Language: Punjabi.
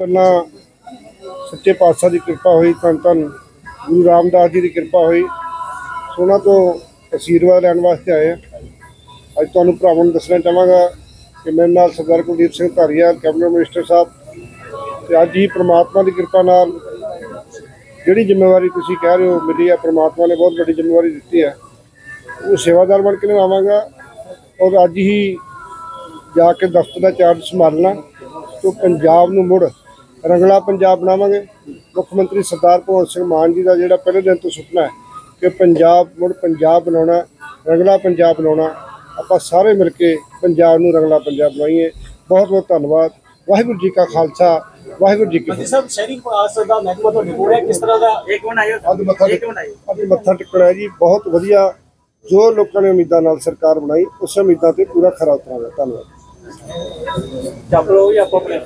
ਪਹਿਲਾਂ ਸੱਚੇ ਪਾਤਸ਼ਾਹ ਦੀ ਕਿਰਪਾ ਹੋਈ ਧੰਨ ਧੰਨ ਗੁਰੂ ਰਾਮਦਾਸ ਜੀ ਦੀ ਕਿਰਪਾ ਹੋਈ। ਉਹਨਾਂ ਤੋਂ ਅਸ਼ੀਰਵਾਦ ਲੈਣ ਵਾਸਤੇ ਆਏ ਹਾਂ। ਅੱਜ ਤੁਹਾਨੂੰ ਭਰਾਵਾਂ ਨੂੰ ਦੱਸਣਾ ਚਾਹਾਂਗਾ ਕਿ ਮੇਰੇ ਨਾਲ ਸਰਦਾਰ ਕੁਲਦੀਪ ਸਿੰਘ ਧਾਰੀਆ ਕੈਬਨਿਟ ਮਿਨਿਸਟਰ ਸਾਹਿਬ ਤੇ ਅੱਜ ਹੀ ਪ੍ਰਮਾਤਮਾ ਦੀ ਕਿਰਪਾ ਨਾਲ ਜਿਹੜੀ ਜ਼ਿੰਮੇਵਾਰੀ ਤੁਸੀਂ ਕਹਿ ਰਹੇ ਹੋ ਮਿਲੀ ਹੈ ਪ੍ਰਮਾਤਮਾ ਨੇ ਬਹੁਤ ਵੱਡੀ ਜ਼ਿੰਮੇਵਾਰੀ ਦਿੱਤੀ ਹੈ। ਉਹ ਸੇਵਾਦਾਰ ਬਣ ਕੇ ਨਿਭਾਵਾਂਗਾ ਔਰ ਅੱਜ ਹੀ ਜਾ ਕੇ ਦਫ਼ਤਰ ਦਾ ਚਾਰਜ ਸੰਭਾਲਣਾ ਤੋਂ ਪੰਜਾਬ ਨੂੰ ਮੁੜ ਰੰਗਲਾ ਪੰਜਾਬ ਬਣਾਵਾਂਗੇ। ਮੁੱਖ ਮੰਤਰੀ ਸਰਦਾਰ ਭਗਵੰਤ ਸਿੰਘ ਮਾਨ ਜੀ ਦਾ ਜਿਹੜਾ ਪਹਿਲੇ ਦਿਨ ਤੋਂ ਸੁਪਨਾ ਹੈ ਕਿ ਪੰਜਾਬ ਮੁੜ ਪੰਜਾਬ ਬਣਾਉਣਾ ਰੰਗਲਾ ਪੰਜਾਬ ਬਣਾਉਣਾ। ਆਪਾਂ ਸਾਰੇ ਮਿਲ ਕੇ ਪੰਜਾਬ ਨੂੰ ਰੰਗਲਾ ਪੰਜਾਬ ਬਣਾਈਏ। ਬਹੁਤ ਬਹੁਤ ਧੰਨਵਾਦ। ਵਾਹਿਗੁਰੂ ਜੀ ਕਾ ਖਾਲਸਾ। ਵਾਹਿਗੁਰੂ ਜੀ ਕੀ ਫਤਿਹ। ਸਾਹਿਬ ਸ਼ਹਿਰੀ ਵਿਕਾਸ ਦਾ ਮਹਿਕਮਾ ਤੁਹਾਡੇ ਕੋਲ ਹੈ? ਕਿਸ ਤਰ੍ਹਾਂ ਦਾ? ਇੱਕ ਮਿੰਟ ਆਇਓ ਅੱਜ ਮੱਥਾ ਇੱਕ ਮਿੰਟ ਆਇਓ। ਅੱਜ ਮੱਥਾ ਟੇਕਣਾ ਹੈ ਜੀ। ਬਹੁਤ ਵਧੀਆ। ਜੋ ਲੋਕਾਂ ਨੇ ਉਮੀਦਾਂ ਨਾਲ ਸਰਕਾਰ ਬਣਾਈ ਉਸ ਉਮੀਦਾਂ ਤੇ ਪੂਰਾ ਖਰਾ ਉਤਰਾਂਗਾ। ਧੰਨਵਾਦ। ਚੱਪ ਜੀ ਆਪਾਂ ਆਪਣੇ